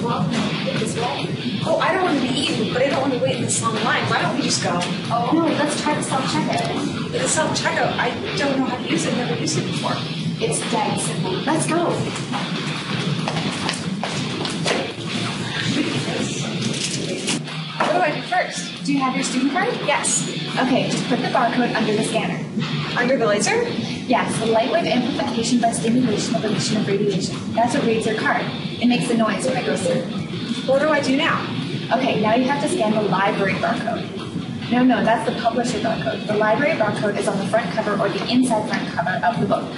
the. Oh, I don't want to be eaten, but I don't want to wait in this long line. Why don't we just go? Oh, no, let's try the self checkout. The self checkout, I don't know how to use it, never used it before. It's dead simple. Let's go. What do I do first? Do you have your student card? Yes. Okay, just put the barcode under the scanner. Under the laser? Yes, the light wave amplification by stimulation of emission of radiation. That's what reads your card. It makes a noise when it goes through. What do I do now? Okay, now you have to scan the library barcode. No, no, that's the publisher barcode. The library barcode is on the front cover or the inside front cover of the book.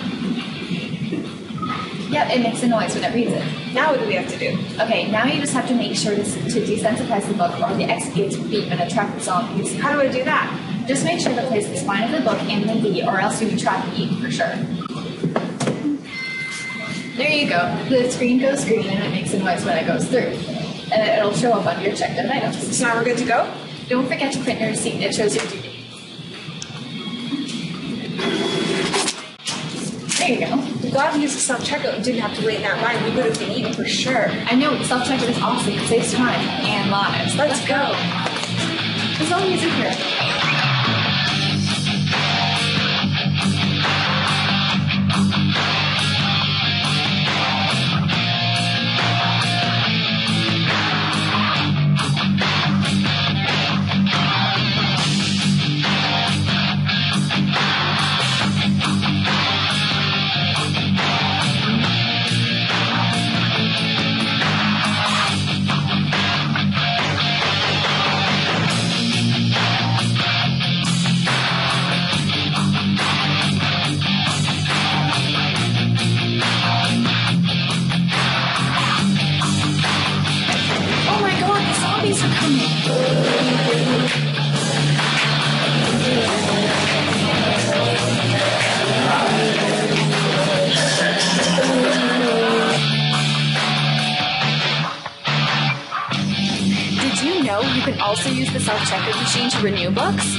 Yep, it makes a noise when it reads it. Now what do we have to do? Okay, now you just have to make sure to, to desensitize the book or the will beep and attract the zombies. How do I do that? Just make sure to place the spine of the book in the V or else you can attract E for sure. There you go. The screen goes green and it makes a noise when it goes through. And it'll show up on your checked in items. So now we're good to go? Don't forget to print your receipt. It shows your due date. There you go. I'm glad we used the self checkout and didn't have to wait in that line. We would have been eating for sure. I know self checkout is awesome. It saves time and lives. Let's go. There's no music here. You know you can also use the self checkout machine to renew books?